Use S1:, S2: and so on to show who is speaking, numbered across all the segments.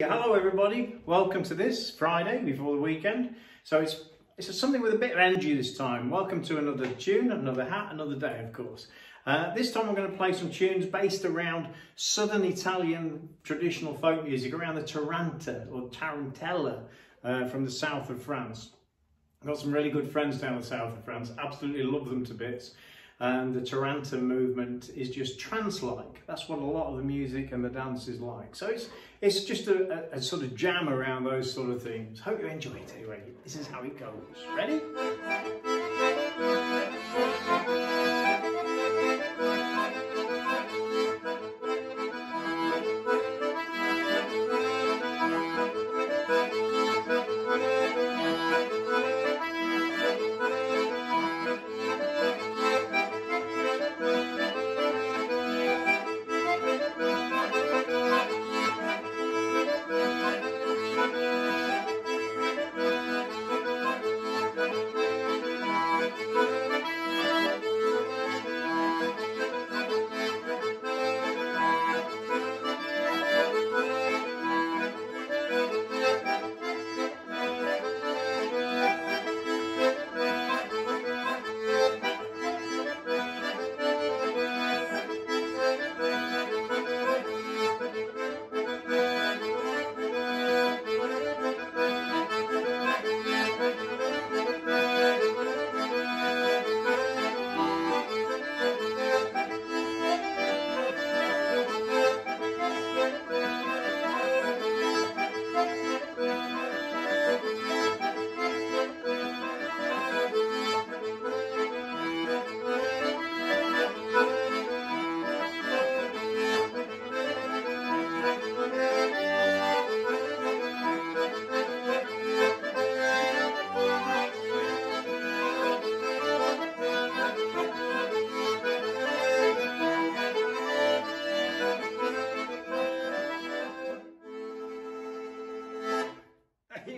S1: Hello everybody, welcome to this Friday before the weekend. So it's it's something with a bit of energy this time. Welcome to another tune, another hat, another day of course. Uh, this time I'm going to play some tunes based around southern Italian traditional folk music, around the Taranta or Tarantella uh, from the south of France. I've got some really good friends down the south of France, absolutely love them to bits and the Taranta movement is just trance-like. That's what a lot of the music and the dance is like. So it's it's just a, a, a sort of jam around those sort of things. Hope you enjoy it anyway. This is how it goes. Ready?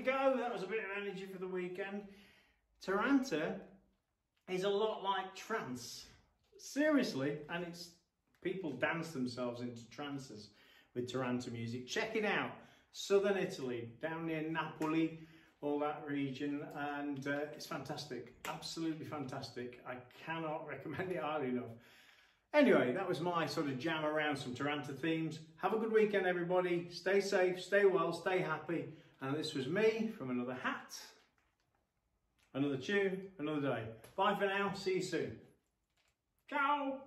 S1: Go, that was a bit of energy for the weekend. Taranta is a lot like trance. Seriously, and it's people dance themselves into trances with Taranta music. Check it out. Southern Italy, down near Napoli, all that region, and uh, it's fantastic. Absolutely fantastic. I cannot recommend it highly enough. Anyway, that was my sort of jam around some Taranta themes. Have a good weekend, everybody. Stay safe, stay well, stay happy. And this was me from another hat, another tune, another day. Bye for now. See you soon. Ciao.